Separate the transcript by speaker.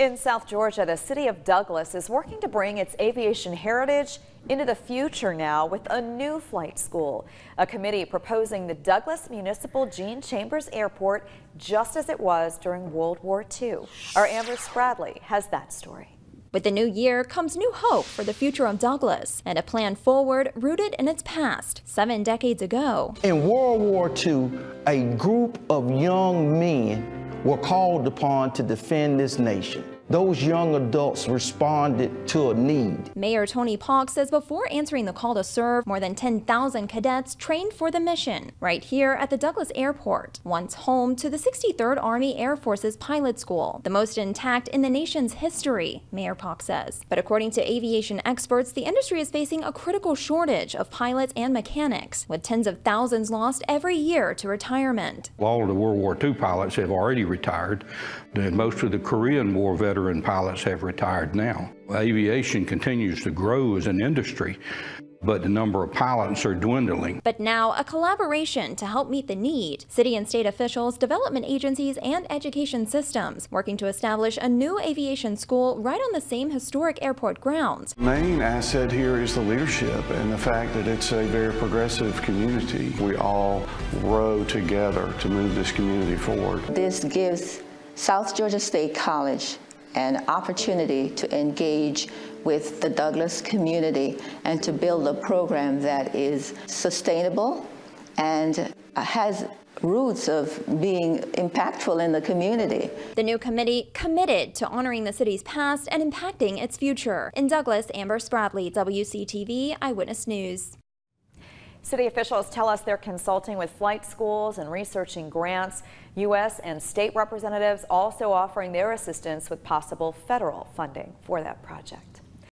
Speaker 1: In South Georgia, the city of Douglas is working to bring its aviation heritage into the future now with a new flight school. A committee proposing the Douglas Municipal Gene Chambers Airport just as it was during World War II. Our Amber Spradley has that story.
Speaker 2: With the new year comes new hope for the future of Douglas and a plan forward rooted in its past, seven decades ago.
Speaker 3: In World War II, a group of young men were called upon to defend this nation those young adults responded to a need.
Speaker 2: Mayor Tony Paulk says before answering the call to serve, more than 10,000 cadets trained for the mission right here at the Douglas Airport, once home to the 63rd Army Air Force's pilot school, the most intact in the nation's history, Mayor Paulk says. But according to aviation experts, the industry is facing a critical shortage of pilots and mechanics, with tens of thousands lost every year to retirement.
Speaker 4: All of the World War II pilots have already retired, and most of the Korean War veterans veteran pilots have retired now. Aviation continues to grow as an industry, but the number of pilots are dwindling.
Speaker 2: But now a collaboration to help meet the need. City and state officials, development agencies, and education systems working to establish a new aviation school right on the same historic airport grounds.
Speaker 5: Main asset here is the leadership and the fact that it's a very progressive community. We all row together to move this community forward.
Speaker 6: This gives South Georgia State College an opportunity to engage with the Douglas community and to build a program that is sustainable and has roots of being impactful in the community.
Speaker 2: The new committee committed to honoring the city's past and impacting its future. In Douglas, Amber Spradley, WCTV Eyewitness News.
Speaker 1: City officials tell us they're consulting with flight schools and researching grants. U.S. and state representatives also offering their assistance with possible federal funding for that project.